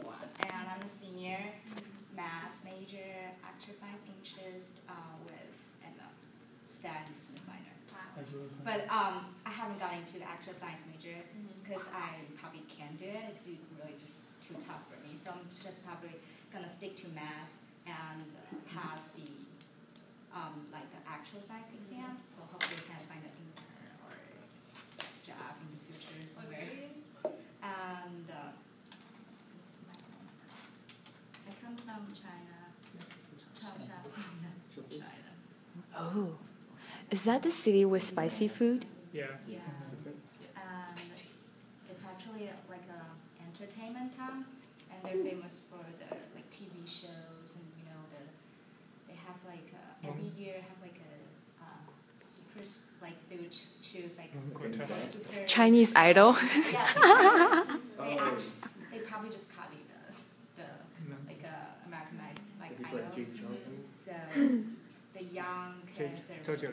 one, and I'm a senior, math major, exercise interest uh, with and uh, STEM minor. But um, I haven't got into the exercise major because I probably can't do it. It's really just too tough for me. So I'm just probably gonna stick to math and uh, pass the um, like the exercise exam. So hopefully can find an intern or job in the future somewhere. And uh, this is my hometown. I come from China, Changsha, China. Oh. Is that the city with spicy food? Yeah. Yeah. And it's actually like a entertainment town, and they're famous for the like TV shows and you know the they have like uh, every year have like a uh, super like they would choose like Mhm. the super Chinese Idol? Yeah, exactly. they actually they probably just copy the the No. like uh, American like like like idol. So the young kids are really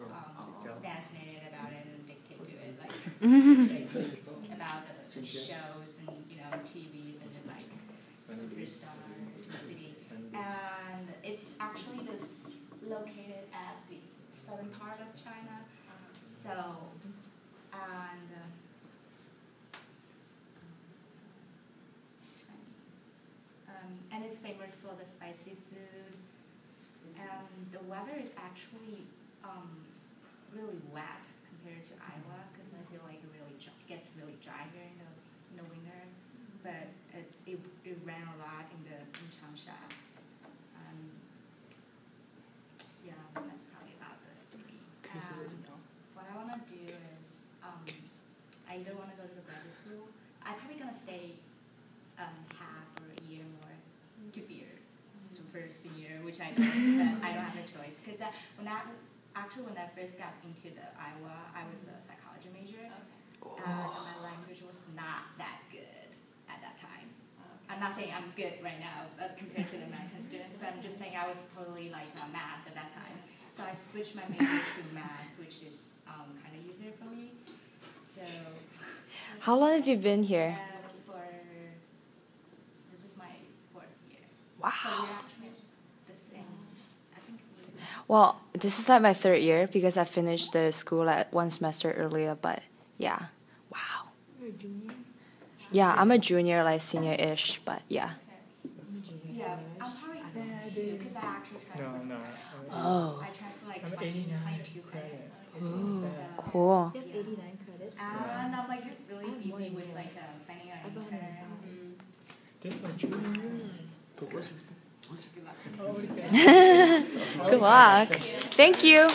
um, Oh. fascinated about it and addicted to it, like about the shows and you know TVs and like superstars in the city. And it's actually this located at the southern part of China. So and uh, Um, and it's famous for the spicy food. Um, the weather is actually um, really wet compared to Iowa because I feel like it really dry, gets really dry here in the in the winter. But it's it, it ran a lot in the in Changsha. Um, yeah, that's probably about the city. And what I wanna do is um, I either wanna go to the graduate school. I'm probably gonna stay um, half or a year more to be a super senior, which I don't, but I don't have a choice. Because uh, when I, actually when I first got into the Iowa, I was a psychology major, and my language was not that good at that time. I'm not saying I'm good right now uh, compared to the American students, but I'm just saying I was totally like uh, math at that time. So I switched my major to math, which is um, kind of easier for me. So How long have you been here? and for this is my fourth year. So Wow. we're actually the same. I think we Well, this is like my third year because I finished the school at one semester earlier, but yeah. Wow. Yeah, I'm a junior, like senior ish, but yeah. Yeah, I'm probably two because I actually No, transferred. no. Oh. I transferred like I'm 20, 89 22 credits. Ooh, So, cool. You have 89 credits. And I'm like really busy with like uh, finding an intern. This my junior year. Good luck. Oh. Good luck. Thank you.